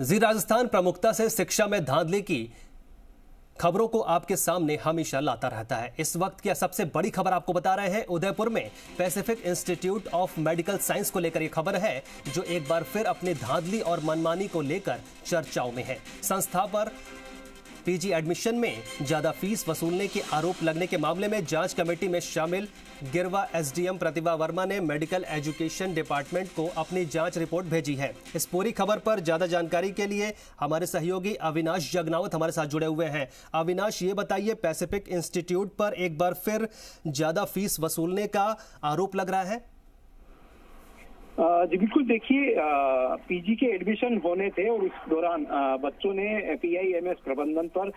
जी राजस्थान प्रमुखता से शिक्षा में धांधली की खबरों को आपके सामने हमेशा लाता रहता है। इस वक्त की सबसे बड़ी खबर आपको बता रहे हैं, उदयपुर में Pacific Institute of Medical Science को लेकर यह खबर है, जो एक बार फिर अपनी धांधली और मनमानी को लेकर चर्चाओं में है। संस्था पर पीजी एडमिशन में ज़्यादा फ़ीस वसूलने के आरोप लगने के मामले में जाँच कमेटी में शामिल। गिरवा एसडीएम प्रतिभा वर्मा ने मेडिकल एजुकेशन डिपार्टमेंट को अपनी जाँच रिपोर्ट भेजी है। इस पूरी खबर पर ज़्यादा जानकारी के लिए हमारे सहयोगी अविनाश जगनावत हमारे साथ जुड़े हुए हैं। अविनाश, ये बताइए, पैसिफिक इंस्टीट्यूट पर एक बार फिर ज़्यादा फ़ीस वसूलने का आरोप लग रहा है? जी बिल्कुल देखिए पीजी के एडमिशन होने थे और उस दौरान बच्चों ने पीआईएमएस प्रबंधन पर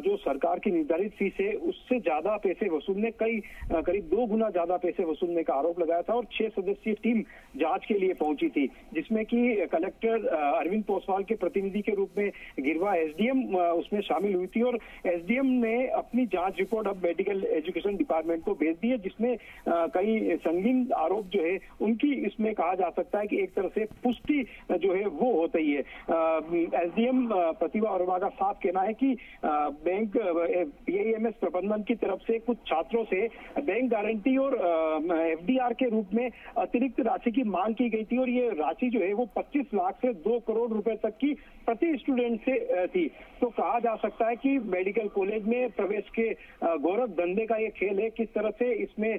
जो सरकार की निर्धारित फ़ीस है, उससे ज़्यादा पैसे वसूलने, कई करीब दो गुना ज़्यादा पैसे वसूलने का आरोप लगाया था और छह सदस्यीय टीम जाँच के लिए पहुँची थी, जिसमें कि कलेक्टर अरविंद पोसवाल के प्रतिनिधि के रूप में गिरवा एसडीएम उसमें शामिल हुई थी और एसडीएम ने अपनी जाँच रिपोर्ट अब मेडिकल एजुकेशन डिपार्टमेंट को भेज दी है, जिसमें कई संगीन आरोप जो है, उनकी इसमें कहा जा सकता है कि एक तरह से पुष्टि जो है, वो होती है एसडीएम प्रतिभा वर्मा का साफ़ कहना है कि बैंक पीआईएमएस प्रबंधन की तरफ़ से कुछ छात्रों से बैंक गारंटी और एफडीआर के रूप में अतिरिक्त राशि की मांग की गई थी और ये राशि जो है, वो 25 लाख से दो करोड़ रुपए तक की प्रति स्टूडेंट से थी। तो कहा जा सकता है कि मेडिकल कॉलेज में प्रवेश के गौरव धंधे का ये खेल है, किस तरह से इसमें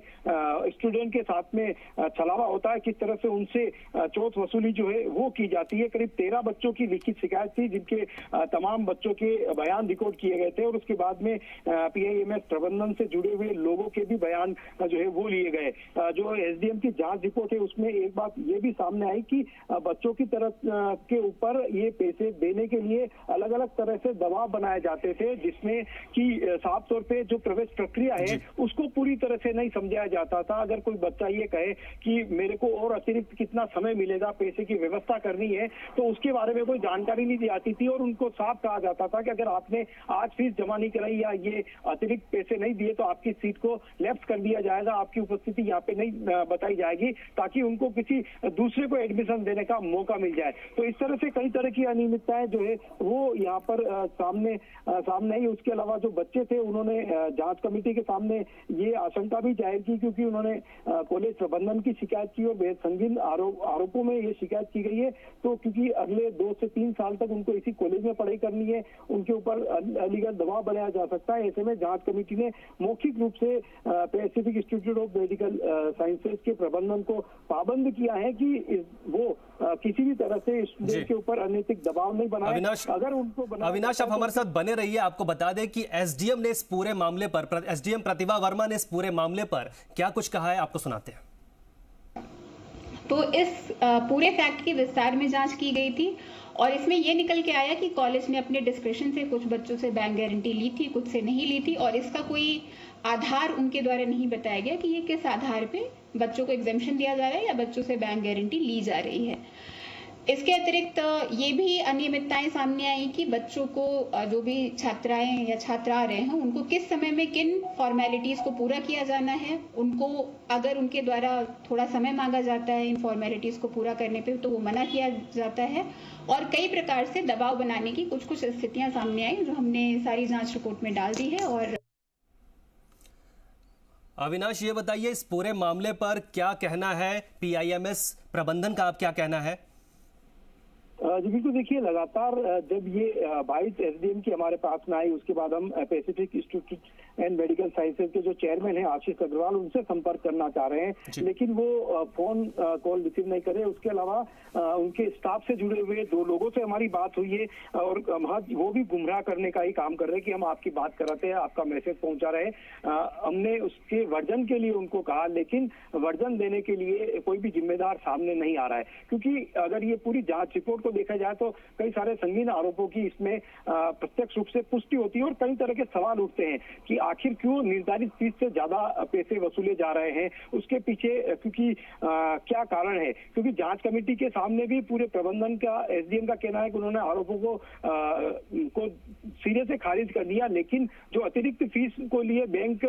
स्टूडेंट के साथ में छलावा होता है, किस तरह से उनसे चौथ वसूली जो है वो की जाती है। करीब तेरह बच्चों की लिखित शिकायत थी जिनके तमाम बच्चों के बयान रिकॉर्ड किए गए थे और उसके बाद में पीआईएमएस प्रबंधन से जुड़े हुए लोगों के भी बयान जो है वो लिए गए। जो एसडीएम की जाँच रिपोर्ट है उसमें एक बात ये भी सामने आई कि बच्चों की तरफ़ के ऊपर ये पैसे देने के लिए अलग अलग तरह से दबाव बनाए जाते थे जिसमें कि साफ़ तौर पे जो प्रवेश प्रक्रिया है उसको पूरी तरह से नहीं समझाया जाता था। अगर कोई बच्चा ये कहे कि मेरे को और अतिरिक्त कितना समय मिलेगा, पैसे की व्यवस्था करनी है तो उसके बारे में कोई जानकारी नहीं दी जाती थी और उनको साफ़ कहा जाता था कि अगर आपने आज फ़ीस जमा नहीं कराई या ये अतिरिक्त पैसे नहीं दिए तो आपकी सीट को लेफ़्ट कर दिया जाएगा, आपकी उपस्थिति यहाँ पे नहीं बताई जाएगी, ताकि उनको किसी दूसरे को एडमिशन देने का मौका मिल जाए। तो इस तरह से कई तरह की अनियमितताएँ जो है, वो यहाँ पर सामने सामने ही उसके अलावा जो बच्चे थे, उन्होंने जाँच कमेटी के सामने ये आशंका भी ज़ाहिर की, क्योंकि उन्होंने कॉलेज प्रबंधन की शिकायत की और बेहद संगीन आरोप आरोपों में ये शिकायत की गई है। तो क्योंकि अगले दो से तीन साल तक उनको इसी कॉलेज में पढ़ाई करनी है उनके ऊपर अलीगढ़ दबाव बनाया जा सकता है। ऐसे में जाँच कमेटी ने मौखिक रूप से Pacific Institute of Medical Sciences के प्रबंधन को पाबंद किया है कि वो किसी भी तरह से स्टूडेंट के ऊपर अनैतिक दबाव नहीं अविनाश अगर उनको बना अविनाश आप हमारे साथ बने रहिए। आपको बता दें कि एसडीएम ने इस पूरे मामले पर एसडीएम प्रतिभा वर्मा ने इस पूरे मामले पर क्या कुछ कहा है आपको सुनाते हैं। तो इस पूरे फैक्ट की विस्तार में जाँच की गई थी और इसमें यह निकल के आया कि कॉलेज ने अपने डिस्क्रिप्शन से कुछ बच्चों से बैंक गारंटी ली थी, कुछ से नहीं ली थी और इसका कोई आधार उनके द्वारा नहीं बताया गया कि ये किस आधार पे बच्चों को एग्जामेशन दिया जा रहा है या बच्चों से बैंक गारंटी ली जा रही है। इसके अतिरिक्त ये भी अनियमितताएँ सामने आई कि बच्चों को जो भी छात्राएँ या छात्र आ रहे हैं, उनको किस समय में किन फॉर्मेलिटीज को पूरा किया जाना है? उनको, अगर उनके द्वारा थोड़ा समय मांगा जाता है इन फॉर्मेलिटीज को पूरा करने पे तो वो मना किया जाता है। और कई प्रकार से दबाव बनाने की कुछ कुछ स्थितियाँ सामने आई, जो हमने सारी जाँच रिपोर्ट में डाल दी है और अविनाश, ये बताइए, इस पूरे मामले पर क्या कहना है? पीआईएमएस प्रबंधन का आप क्या कहना है? जी बिल्कुल देखिए लगातार जब ये बाईस एसडीएम की हमारे पास में आई उसके बाद हम Pacific Institute and Medical Sciences के जो चेयरमैन हैं आशीष अग्रवाल उनसे संपर्क करना चाह रहे हैं। लेकिन वो फ़ोन कॉल रिसीव नहीं करे। उसके अलावा उनके स्टाफ से जुड़े हुए दो लोगों से हमारी बात हुई है और वो भी गुमराह करने का ही काम कर रहे हैं कि हम आपकी बात कराते हैं आपका मैसेज पहुँचा रहे हैं। हमने उसके वर्जन के लिए उनको कहा लेकिन वर्जन देने के लिए कोई भी जिम्मेदार सामने नहीं आ रहा है। क्योंकि अगर ये पूरी जाँच रिपोर्ट को देखा जाए तो कई सारे संगीन आरोपों की इसमें प्रत्यक्ष रूप से पुष्टि होती है और कई तरह के सवाल उठते हैं कि आखिर क्यों निर्धारित फ़ीस से ज़्यादा पैसे वसूले जा रहे हैं। उसके पीछे क्योंकि क्या कारण है? क्योंकि जाँच कमेटी के सामने भी पूरे प्रबंधन का, एसडीएम का कहना है कि उन्होंने आरोपों को को सिरे से खारिज कर दिया, लेकिन जो अतिरिक्त फ़ीस को लिए बैंक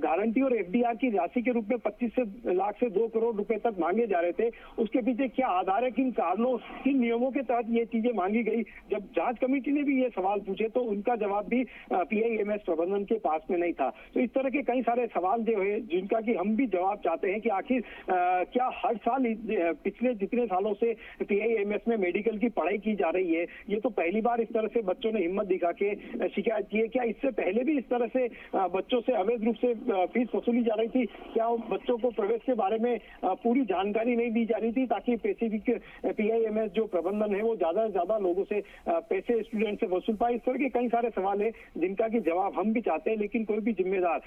गारंटी और एफडीआर की राशि के रूप में पच्चीस से, लाख से दो करोड़ रुपए तक मांगे जा रहे थे, उसके पीछे क्या आधार है, किन कारणों, किन नियमों के के तहत ये चीज़ें मांगी गई। जब जाँच कमेटी ने भी ये सवाल पूछे तो उनका जवाब भी पीआईएमएस प्रबंधन के पास में नहीं था। तो इस तरह के कई सारे सवाल जो है, जिनका कि हम भी जवाब चाहते हैं कि आखिर क्या हर साल पिछले जितने सालों से पीआईएमएस में मेडिकल की पढ़ाई की जा रही है, ये तो पहली बार इस तरह से बच्चों ने हिम्मत दिखा के शिकायत की है। क्या इससे पहले भी इस तरह से बच्चों से अवैध रूप से फ़ीस वसूली जा रही थी? क्या बच्चों को प्रवेश के बारे में पूरी जानकारी नहीं दी जा रही थी, ताकि स्पेसिफिक पीआईएमएस जो प्रबंधन है, वो ज़्यादा से ज़्यादा लोगों से पैसे स्टूडेंट से वसूल पाए। इस तरह के कई सारे सवाल है, जिनका की जवाब हम भी चाहते हैं, लेकिन कोई भी जिम्मेदार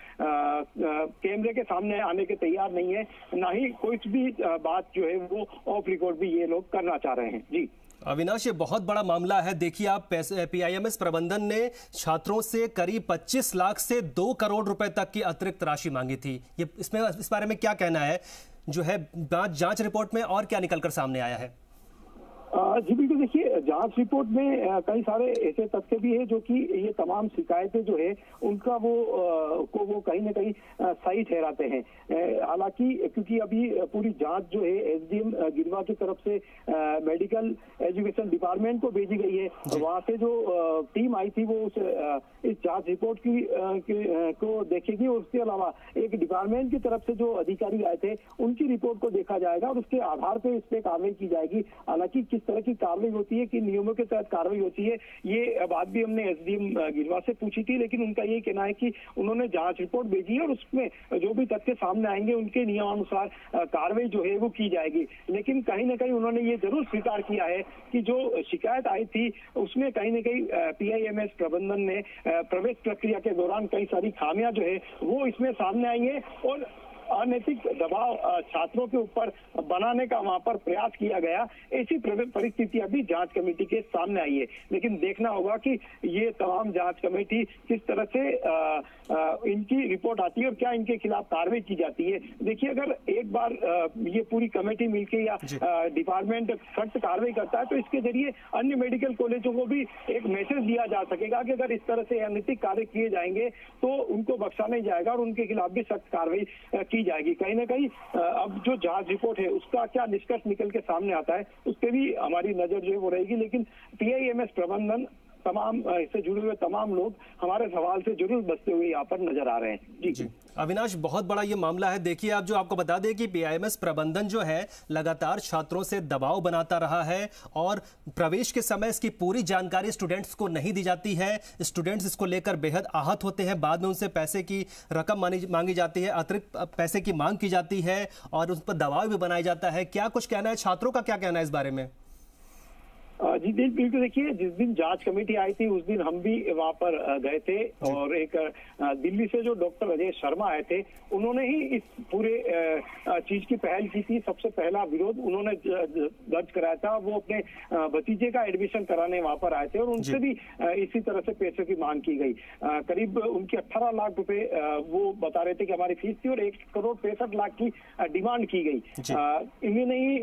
कैमरे के सामने आने के तैयार नहीं है। ना ही कोई भी बात जो है, वो ऑफ़ रिकॉर्ड भी ये लोग करना चाह रहे हैं। जी। अविनाश, ये बहुत बड़ा मामला है। देखिए आप पीआईएमएस प्रबंधन ने छात्रों से करीब 25 लाख से 2 करोड़ रुपए तक की अतिरिक्त राशि मांगी थी। ये, इसमें, इस बारे में क्या कहना है? जो है जाँच रिपोर्ट में और क्या निकलकर सामने आया है? जी बिल्कुल देखिए जाँच रिपोर्ट में कई सारे ऐसे तथ्य भी है जो कि ये तमाम शिकायतें जो है उनका वो को वो कहीं ना कहीं सही ठहराते हैं। हालाँकि क्योंकि अभी पूरी जाँच जो है एसडीएम गिरवा की तरफ़ से मेडिकल एजुकेशन डिपार्टमेंट को भेजी गई है। वहाँ से जो टीम आई थी वो उस इस जाँच रिपोर्ट की को देखेगी। और उसके अलावा एक डिपार्टमेंट की तरफ़ से जो अधिकारी आए थे उनकी रिपोर्ट को देखा जाएगा और उसके आधार पर इस पर कार्रवाई की जाएगी। हालाँकि किस तरह की कार्रवाई होती है कि नियमों के तहत कार्रवाई होती है, ये बात भी हमने एसडीएम गिरवा से पूछी थी, लेकिन उनका ये कहना है कि उन्होंने जाँच रिपोर्ट भेजी है और उसमें जो भी तथ्य सामने आएँगे, उनके नियमानुसार कार्रवाई जो है वो की जाएगी। लेकिन कहीं ना कहीं उन्होंने ये ज़रूर स्वीकार किया है कि जो शिकायत आई थी, उसमें कहीं ना कहीं पीआईएमएस प्रबंधन ने प्रवेश प्रक्रिया के दौरान कई सारी खामियाँ जो है, वो इसमें सामने आई है और अनैतिक दबाव छात्रों के ऊपर बनाने का वहाँ पर प्रयास किया गया। ऐसी परिस्थिति अभी जाँच कमेटी के सामने आई है। लेकिन देखना होगा कि ये तमाम जाँच कमेटी किस तरह से आ, आ, इनकी रिपोर्ट आती है और क्या इनके खिलाफ कार्रवाई की जाती है। देखिए अगर एक बार आ, ये पूरी कमेटी मिलकर या डिपार्टमेंट सख्त कार्रवाई करता है तो इसके ज़रिए अन्य मेडिकल कॉलेजों को भी एक मैसेज दिया जा सकेगा कि अगर इस तरह से अनैतिक कार्य किए जाएँगे तो उनको बख्शा नहीं जाएगा और उनके खिलाफ भी सख्त कार्रवाई की जाएगी। कहीं ना कहीं अब जो जाँच रिपोर्ट है, उसका क्या निष्कर्ष निकल के सामने आता है, उस पर भी हमारी नज़र जो है वो रहेगी। लेकिन पीआईएमएस प्रबंधन तमाम इससे जुड़े हुए तमाम लोग हमारे सवाल से ज़रूर बचते हुए यहाँ पर नज़र आ रहे हैं। जी, जी। अविनाश बहुत बड़ा ये मामला है। देखिए आप जो आपको बता दें कि पीआईएमएस प्रबंधन जो है लगातार छात्रों से दबाव बनाता रहा है और प्रवेश के समय इसकी पूरी जानकारी स्टूडेंट्स को नहीं दी जाती है। स्टूडेंट्स इसको लेकर बेहद आहत होते हैं। बाद में उनसे पैसे की रकम मांगी जाती है अतिरिक्त पैसे की मांग की जाती है और उस पर दबाव भी बनाया जाता है। क्या कुछ कहना है? छात्रों का क्या कहना है इस बारे में? जी बिल्कुल देखिए जिस दिन जाँच कमेटी आई थी उस दिन हम भी वहाँ पर गए थे और एक दिल्ली से जो डॉक्टर अजय शर्मा आए थे उन्होंने ही इस पूरे चीज़ की पहल की थी। सबसे पहला विरोध उन्होंने दर्ज कराया था। वो अपने भतीजे का एडमिशन कराने वहाँ पर आए थे और उनसे भी इसी तरह से पैसे की मांग की गई। करीब उनकी अठारह लाख रुपए वो बता रहे थे कि हमारी फ़ीस थी और एक करोड़ पैंसठ लाख की डिमांड की गई। इन्होंने ही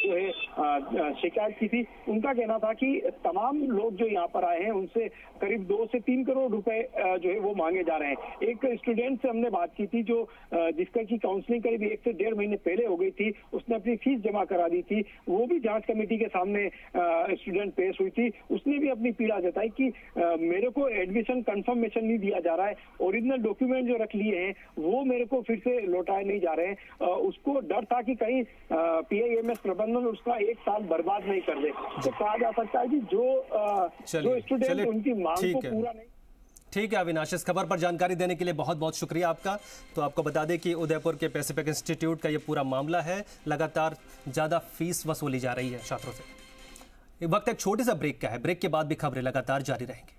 जो है शिकायत की थी। उनका कहना था कि तमाम लोग जो यहाँ पर आए हैं, उनसे करीब दो से तीन करोड़ रुपए जो है वो मांगे जा रहे हैं। एक स्टूडेंट से हमने बात की थी जो जिसका की काउंसलिंग करीब एक से डेढ़ महीने पहले हो गई थी, उसने अपनी फ़ीस जमा करा दी थी। वो भी जाँच कमेटी के सामने स्टूडेंट पेश हुई थी। उसने भी अपनी पीड़ा जताई कि मेरे को एडमिशन कंफर्मेशन नहीं दिया जा रहा है। ओरिजिनल डॉक्यूमेंट जो रख लिए हैं, वो मेरे को फिर से लौटाए नहीं जा रहे हैं। उसको डर था कि कहीं पीआईएमएस प्रबंधन उसका एक साल बर्बाद नहीं कर दे। तो कहा जा सकता है कि जो जो स्टूडेंट उनकी मांग को पूरा नहीं ठीक है अविनाश इस खबर पर जानकारी देने के लिए बहुत बहुत शुक्रिया आपका। तो आपको बता दें कि उदयपुर के पैसिफिक इंस्टीट्यूट का ये पूरा मामला है। लगातार ज़्यादा फ़ीस वसूली जा रही है छात्रों से। वक्त एक छोटे सा ब्रेक का है। ब्रेक के बाद भी खबरें लगातार जारी रहेंगी।